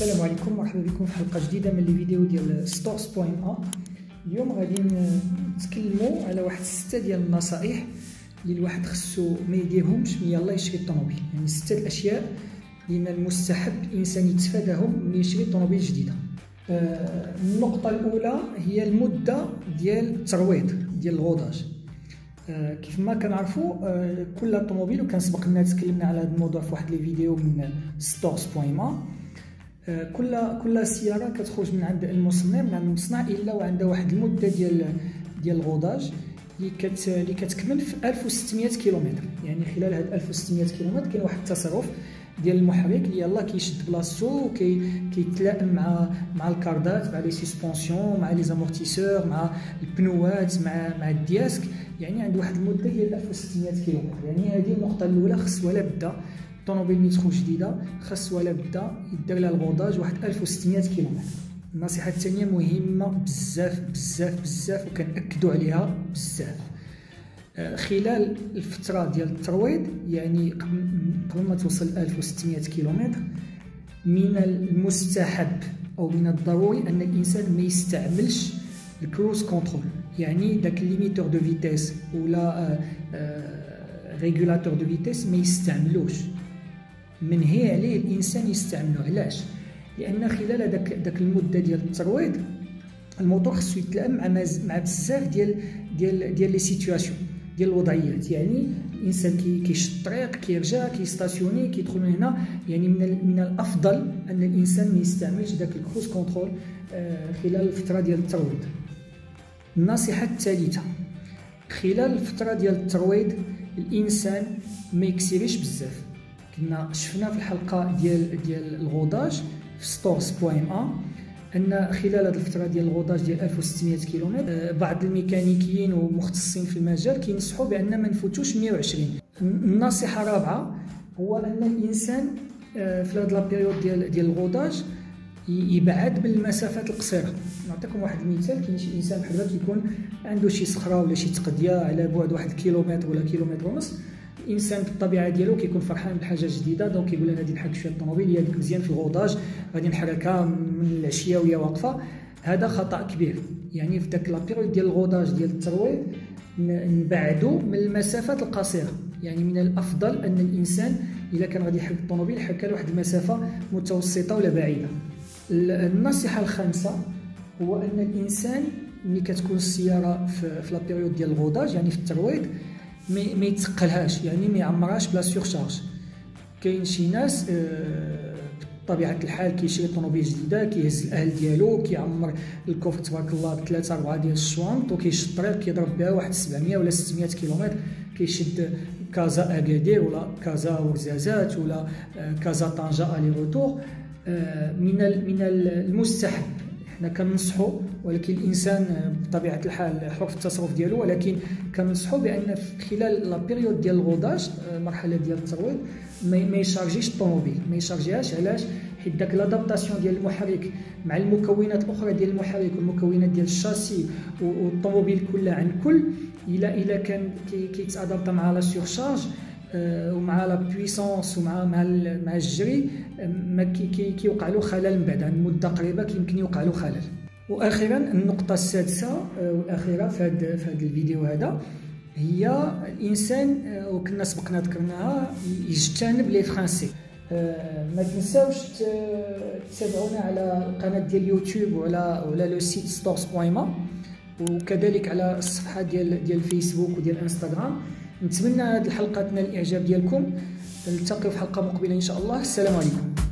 السلام عليكم مرحبا بكم في حلقة جديدة من les vidéos ديال Ocarz point ma اليوم غادي نتكلموا على واحد سته ديال النصائح اللي الواحد خصو ما يديرهمش ملي يلاه يشري الطوموبيل. يعني ستة الأشياء اللي من المستحب الإنسان يتفاداهم ملي يشري طوموبيل جديدة. آه، النقطة الأولى هي المدة ديال الترويض ديال الغوداج آه، كيف ما كنعرفوا آه، كل طوموبيل وكان سبق لنا تكلمنا على هذا الموضوع في واحد les vidéos من Ocarz point ma كل كل سيارة كتخرج من عند المصنع من عند المصنع إلا وعندها واحد المدة ديال ديال الغوداج اللي كت اللي كتكمل في 1600 كيلومتر. يعني خلال هاد 1600 كيلومتر كاين واحد التصرف ديال المحرك اللي يلاه كيشد بلاصتو وكي كيتلائم مع مع الكاردات مع les suspensions مع les amortisseurs مع البنوات مع مع الدياسك. يعني عنده واحد المدة ديال 1600 كيلومتر. يعني هذه النقطة الأولى خص ولا بدا. الطوموبيل ملي تخرج جديدة خاص ولا بدأ يدير لها الغوداج واحد 1600 كيلومتر. النصيحة الثانية مهمة بزاف بزاف بزاف وكنأكدوا عليها بزاف. آه، خلال الفترة ديال الترويض يعني قبل ما توصل 1600 كيلومتر من المستحب أو من الضروري أن الإنسان ما يستعملش ال cruise control. يعني داك ال limiteur de vitesse ولا régulateur de vitesse ما يستعملوش. منهي عليه الإنسان يستعملو؟ علاش؟ لأن خلال هذاك داك المدة ديال الترويض الموتور خصو يتلائم مع مع بزاف ديال ديال ديال les situations ديال الوضعيات. يعني الإنسان كي كيشد الطريق كيرجع كي stationner كيدخل من هنا. يعني من من الأفضل أن الإنسان ما يستعملش داك ال cruise control آه، خلال الفترة ديال الترويض. النصيحة الثالثة خلال الفترة ديال الترويض الإنسان ما يكسريش بزاف. كنا شفنا في الحلقة ديال ديال ال rodage في Ocarz point ma أن خلال هذه الفترة ديال الغوداج ديال 1600 كيلومتر آه، بعض الميكانيكيين ومختصين في المجال كينصحوا بأن ما نفوتوش 120 النصيحه الرابعه هو ان الإنسان آه، في هذه la période ديال ديال ال rodage يبعد بالمسافات القصيرة. نعطيكم واحد المثال كاين شي إنسان بحال كيكون عنده شي سخرة ولا شي تقدية على بعد واحد كيلومتر ولا كيلومتر ونص الإنسان بالطبيعة ديالو كيكون فرحان بحاجة جديدة donc كيقول أنا غادي نحرك شوية الطوموبيل هي مزيان في الغوداج غادي نحركها من العشية وهي واقفة. هذا خطأ كبير. يعني في داك la période ديال ال rodage ديال الترويض نبعدوا من المسافات القصيرة. يعني من الأفضل أن الإنسان اذا كان غادي يحرك الطوموبيل يحركها لواحد المسافة متوسطة ولا بعيدة. النصيحة الخامسة هو أن الإنسان ملي كتكون السيارة في la période ديال ال rodage يعني في الترويض ما يتقلهاش يعني ما يعمرهاش ب la surcharge كاين شي ناس آه، بطبيعة الحال كيشري طوموبيل جديدة كيهز الأهل ديالو كيعمر ال coffre تبارك الله بثلاثة أربعة ديال الشوانط وكيشد الطريق كيضرب بها واحد 700 ولا 600 كيلومتر كيشد كازا اكادير ولا كازا ورزازات ولا آه، كازا طنجة aller-retour آه، من من المستحب. حنا كننصحوا ولكن الإنسان بطبيعة الحال حر في التصرف ديالو ولكن كننصحوا بأن خلال la période ديال ال rodage المرحله آه، ديال الترويض ما يشارجيش الطوموبيل ما يشارجيهاش علاش؟ حيت داك l'adaptation ديال المحرك مع المكونات الاخرى ديال المحرك والمكونات ديال الشاسي والطوموبيل كلها عن كل الا إلا كان كيتادابتا مع la surcharge آه، ومع la puissance ومع مع مع الجري ما كيوقع له خلل من بعد عن مدة قريبة كيمكن يوقع له خلل. وأخيرا النقطة السادسة آه، والأخيرة في هذا في هذا الفيديو هذا هي الإنسان آه، وكنا سبقنا ذكرناها يجتنب les freins secs ما تنساوش تتابعونا على القناة ديال اليوتيوب وعلى وعلى le site Ocarz point ma وكذلك على الصفحة ديال ديال الفيسبوك وديال انستغرام نتمنى هذه الحلقة تنال الإعجاب ديالكم. نلتقي في حلقة مقبلة إن شاء الله. السلام عليكم.